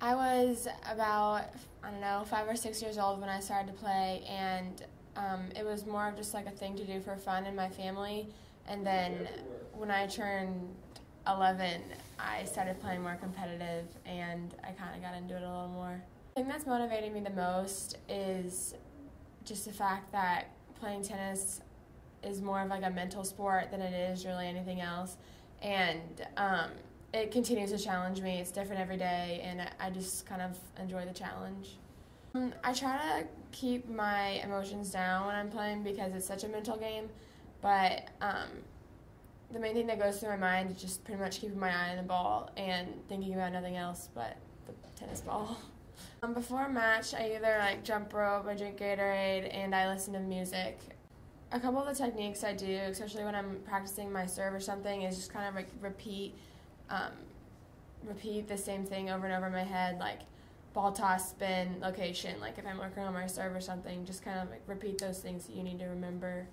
I was about, I don't know, five or six years old when I started to play, and um, it was more of just like a thing to do for fun in my family. And then when I turned 11, I started playing more competitive, and I kind of got into it a little more. The thing that's motivating me the most is just the fact that playing tennis is more of like a mental sport than it is really anything else. And um, it continues to challenge me. It's different every day, and I just kind of enjoy the challenge. Um, I try to keep my emotions down when I'm playing because it's such a mental game, but um, the main thing that goes through my mind is just pretty much keeping my eye on the ball and thinking about nothing else but the tennis ball. Um, before a match, I either like jump rope, I drink Gatorade, and I listen to music. A couple of the techniques I do, especially when I'm practicing my serve or something, is just kind of like repeat um, repeat the same thing over and over in my head, like ball toss, spin, location. Like if I'm working on my serve or something, just kind of like repeat those things that you need to remember,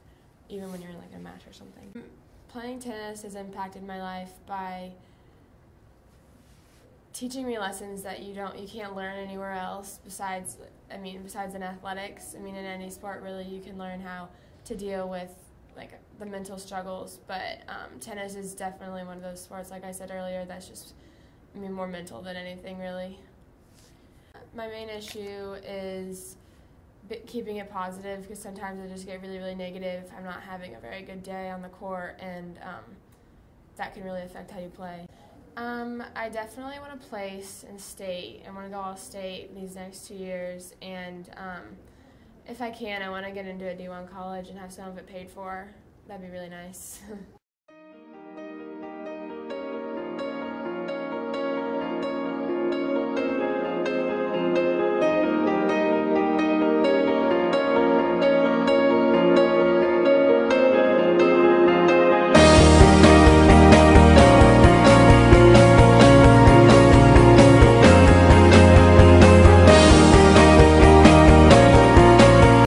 even when you're in like a match or something. Playing tennis has impacted my life by teaching me lessons that you don't you can't learn anywhere else besides I mean besides in athletics. I mean in any sport really you can learn how to deal with like the mental struggles. But um, tennis is definitely one of those sports, like I said earlier, that's just I mean more mental than anything really. My main issue is keeping it positive because sometimes I just get really really negative. I'm not having a very good day on the court, and um, that can really affect how you play. Um, I definitely want to place in state. I want to go all state these next two years, and um, if I can, I want to get into a D1 college and have some of it paid for. That'd be really nice.